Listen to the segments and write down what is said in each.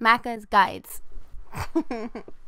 Macca's Guides.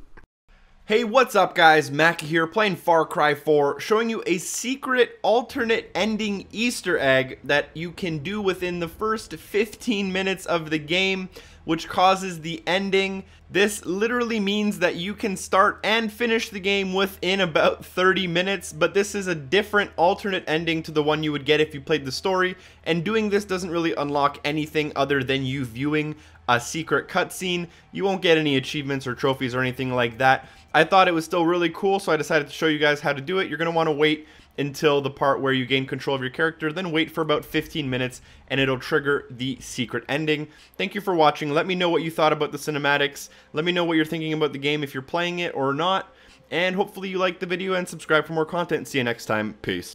Hey, what's up guys? Macca here playing Far Cry 4, showing you a secret alternate ending Easter egg that you can do within the first 15 minutes of the game, which causes the ending. This literally means that you can start and finish the game within about 30 minutes, but this is a different alternate ending to the one you would get if you played the story, and doing this doesn't really unlock anything other than you viewing a secret cutscene. You won't get any achievements or trophies or anything like that. I thought it was still really cool, so I decided to show you guys how to do it. You're going to want to wait until the part where you gain control of your character, then wait for about 15 minutes, and it'll trigger the secret ending. Thank you for watching. Let me know what you thought about the cinematics. Let me know what you're thinking about the game if you're playing it or not. And hopefully you liked the video and subscribe for more content. See you next time. Peace.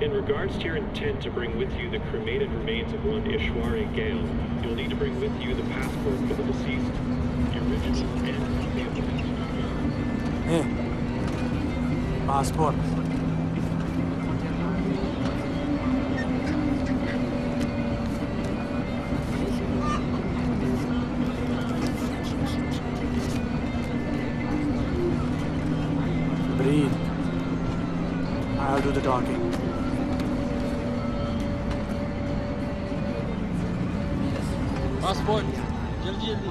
In regards to your intent to bring with you the cremated remains of one Ishwari Ghale, you'll need to bring with you the passport for the deceased, the original and the passport. Breathe. I'll do the talking. Passport. जल्दी जल्दी।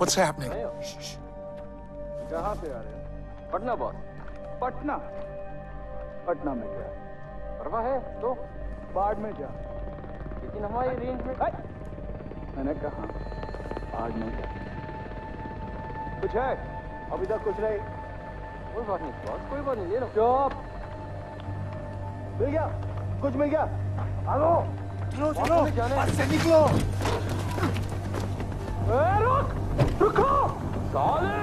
What's happening? कहाँ पे आ रहे हो? Patna boss Patna? Patna में क्या? परवा है तो बाढ़ में जा। लेकिन हमारी रेंज में मैंने कहा आज नहीं। कुछ है? अभी तक कुछ नहीं। कोई बात नहीं बॉस कोई बात नहीं ले लो चुप। मिल गया? कुछ मिल गया? आलो। चलो चलो। से निकलो। ए, रुक! रुको! साले!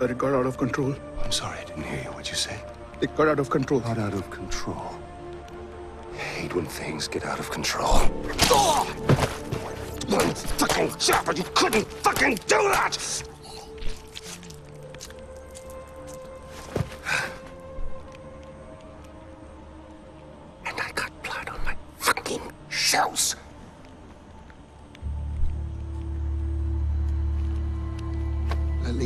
But it got out of control. I'm sorry, I didn't hear you. What'd you say? It got out of control. Got out of control. I hate when things get out of control. Oh! One fucking job, you couldn't fucking do that! and I got blood on my fucking shoes.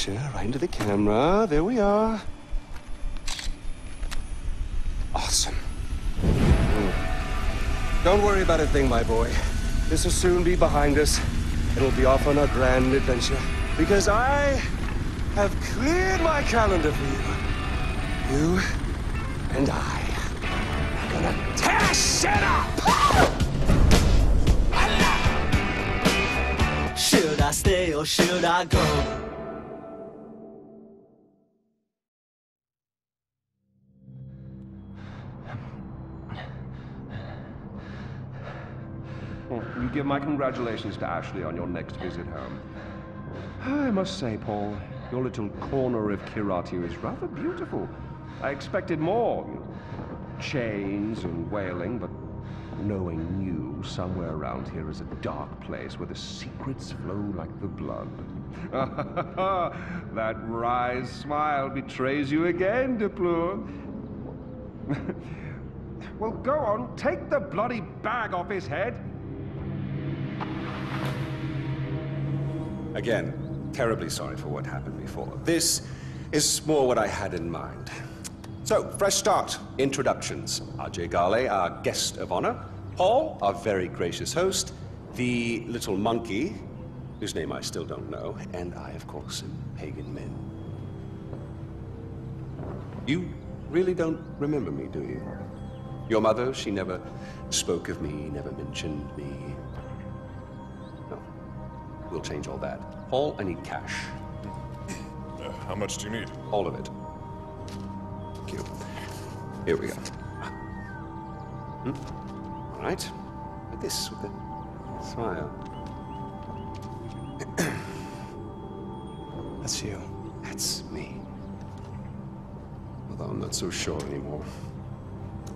picture right into the camera. There we are. Awesome. Mm. Don't worry about a thing, my boy. This will soon be behind us, and we'll be off on our grand adventure. Because I have cleared my calendar for you. You and I are gonna tear shit up! Should I stay or should I go? You give my congratulations to Ashley on your next visit home. I must say, Paul, your little corner of Kiratu is rather beautiful. I expected more. Chains and wailing, but knowing you, somewhere around here is a dark place where the secrets flow like the blood. that wry smile betrays you again, De Pleur. well, go on, take the bloody bag off his head. Again, terribly sorry for what happened before. This is more what I had in mind. So, fresh start. Introductions. Ajay Ghale, our guest of honor. Paul, our very gracious host. The little monkey, whose name I still don't know. And I, of course, am Pagan Min. You really don't remember me, do you? Your mother, she never spoke of me, never mentioned me. No. We'll change all that. Paul, I need cash. Uh, how much do you need? All of it. Thank you. Here we go. Hmm? All right. Like this with a smile. That's you. That's me. Although I'm not so sure anymore.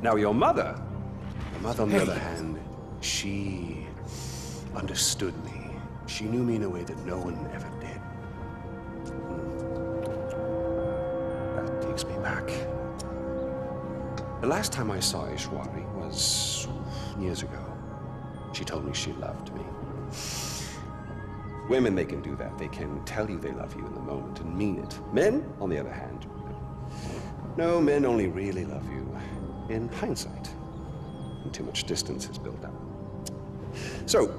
Now, your mother, your mother, on the other hand, she understood me. She knew me in a way that no one ever did. Hmm. That takes me back. The last time I saw Ishwari was years ago. She told me she loved me. Women, they can do that. They can tell you they love you in the moment and mean it. Men, on the other hand, no, men only really love you in hindsight. And too much distance is built up. So,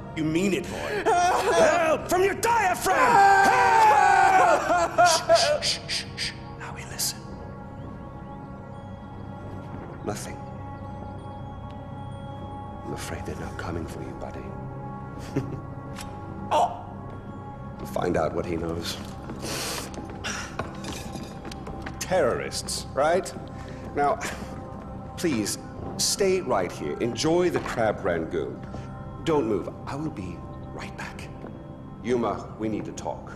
You mean it, boy. Help! From your diaphragm! Help! Shh, shh, shh, shh. Now we listen. Nothing. I'm afraid they're not coming for you, buddy. oh! We'll find out what he knows. Terrorists, right? Now, please, stay right here. Enjoy the crab rangoon. Don't move. I will be right back. Yuma, we need to talk.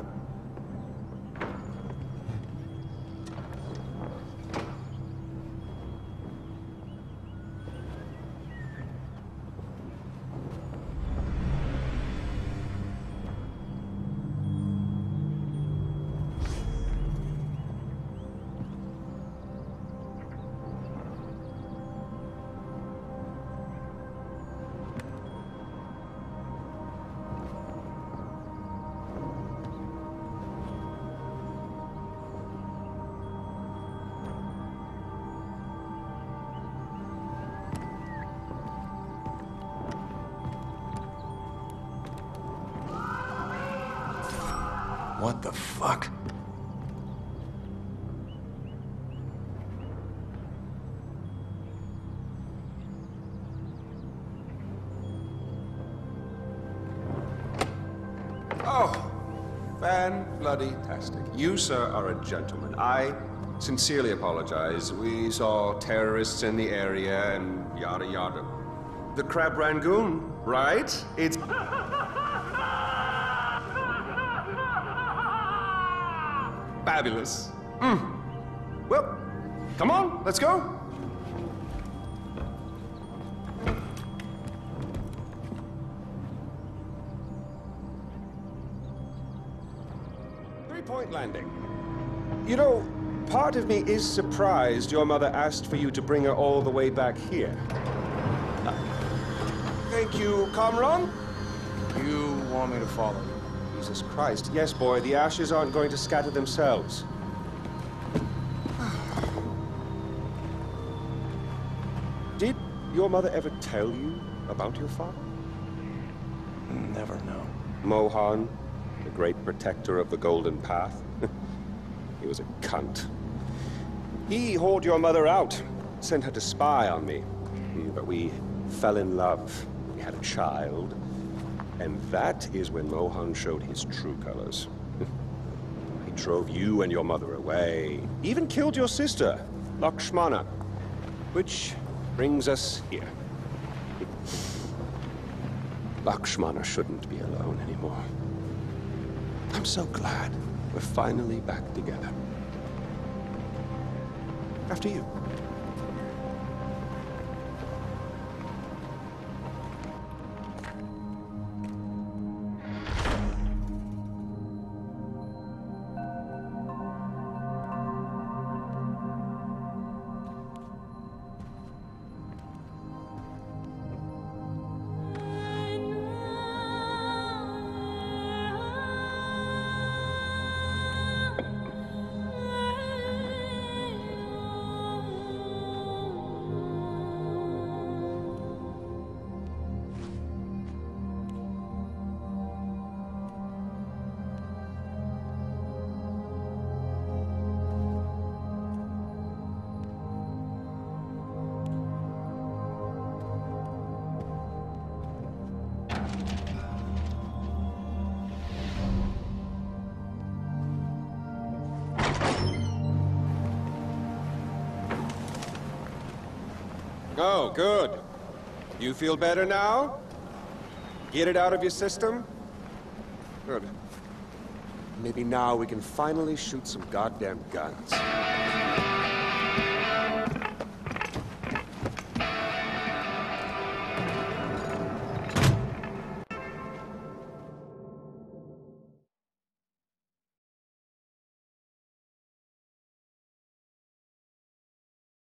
What the fuck? Oh, fan bloody tastic. You, sir, are a gentleman. I sincerely apologize. We saw terrorists in the area and yada yada. The Crab Rangoon, right? It's. Fabulous. Mm. Well, come on, let's go. Three point landing. You know, part of me is surprised your mother asked for you to bring her all the way back here. Thank you, Kamran. You want me to follow? Jesus Christ. Yes, boy, the ashes aren't going to scatter themselves. Did your mother ever tell you about your father? Never know. Mohan, the great protector of the Golden Path. he was a cunt. He hauled your mother out, sent her to spy on me. But we fell in love. We had a child. And that is when Mohan showed his true colors. he drove you and your mother away. Even killed your sister, Lakshmana. Which brings us here. Lakshmana shouldn't be alone anymore. I'm so glad we're finally back together. After you. Oh, good. You feel better now? Get it out of your system? Good. Maybe now we can finally shoot some goddamn guns.